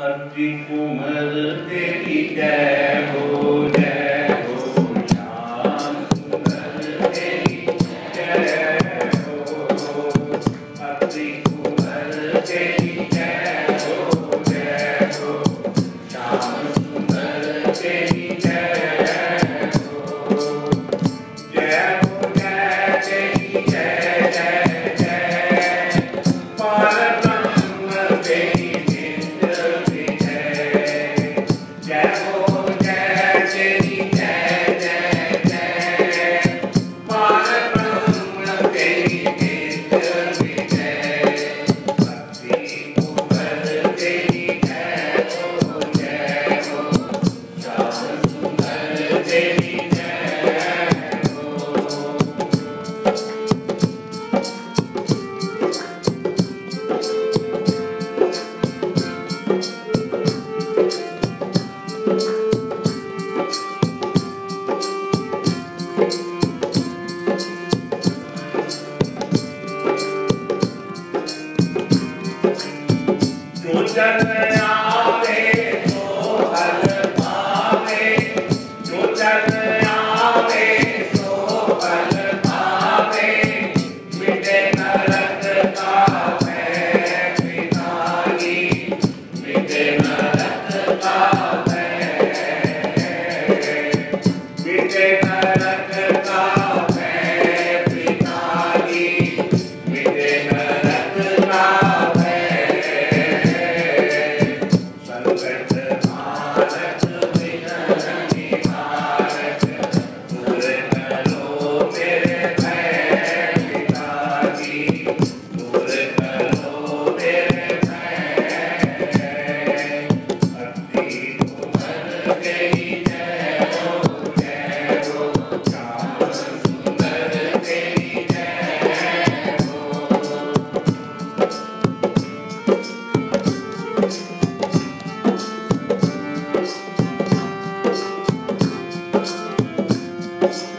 ربكم ارتكتابنا that man. Podcast.